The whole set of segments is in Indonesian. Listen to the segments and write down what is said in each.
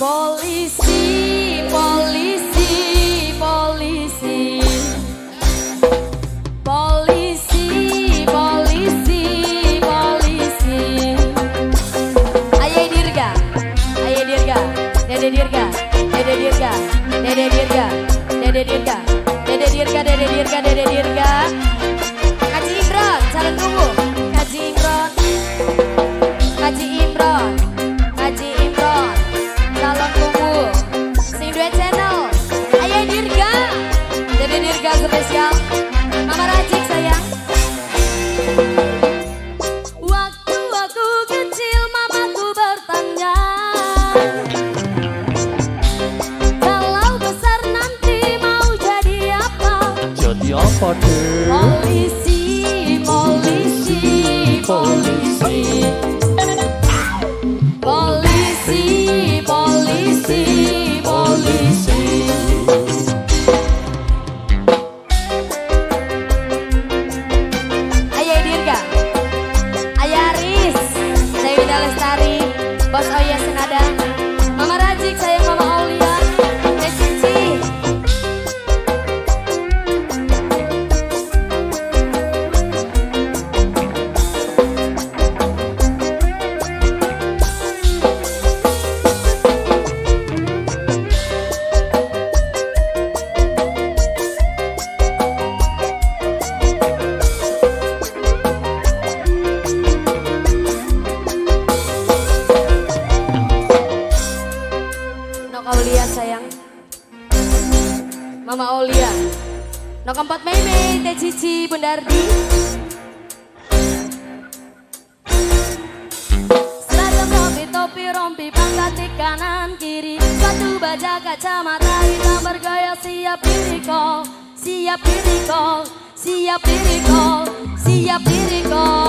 Police. Kompot Mei Mei, Teh Cici, Bundardi. Seragam kopi topi rompi, pangkat di kanan kiri. Satu baja kacamata hitam bergaya siap diri kau siap diri kau, siap diri kau, siap diri kau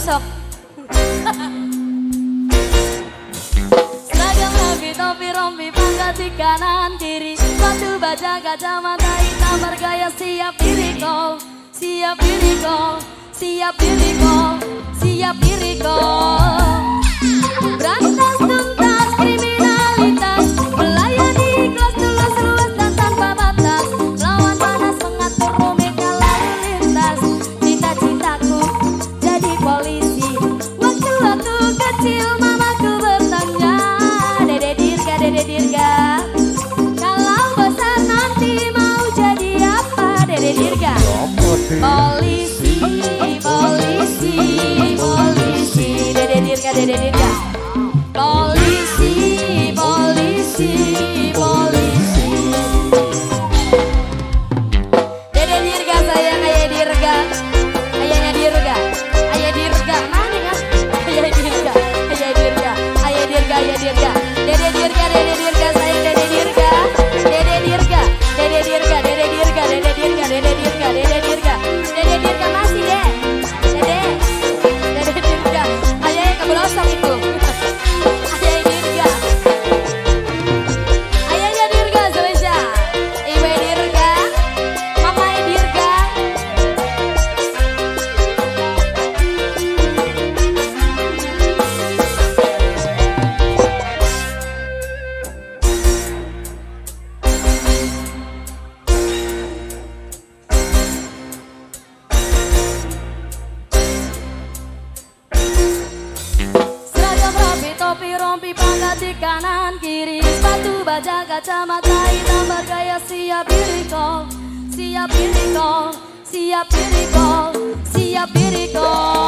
besok. Seragam lagi topi rompi pangkat di kanan kiri. Batu baja kacamata hitam bergaya siap diri kau Siap diri kau Siap diri kau Siap diri kau rompi pangkat di kanan kiri. Sepatu baja kacamata hitam bergaya siap biriko Siap biriko Siap biriko Siap biriko